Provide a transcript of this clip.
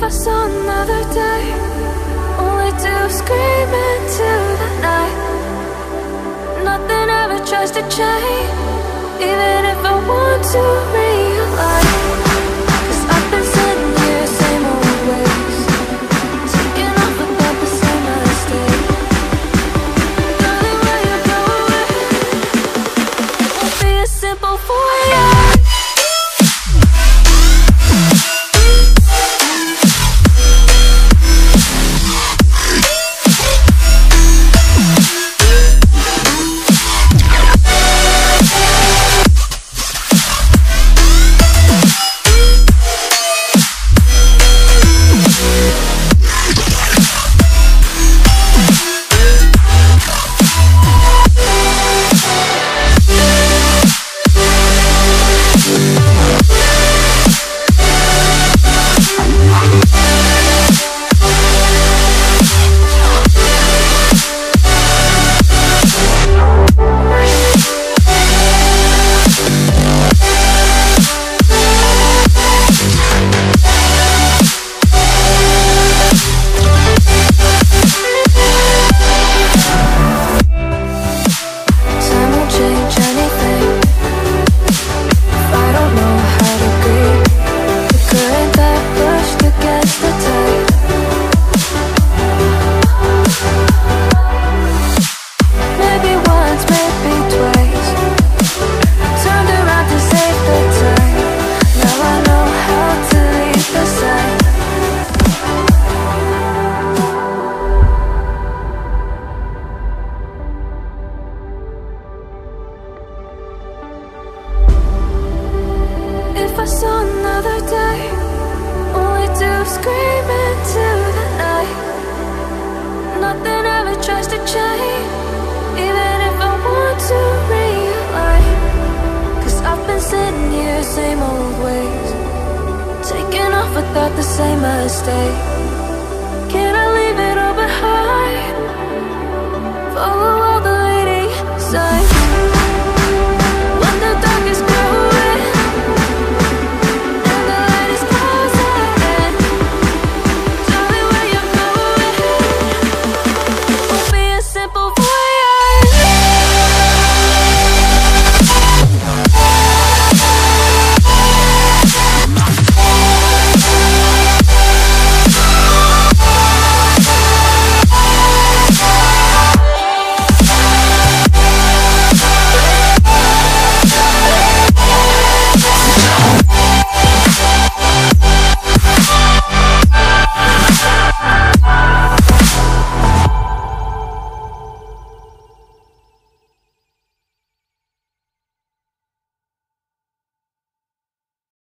if I saw another day, only to scream into the night. Nothing ever tries to change, even if I want to. If I saw another day, only to scream into the night. Nothing ever tries to change, even if I want to realize. Cause I've been sitting here, same old ways, taking off without the same mistake. Can I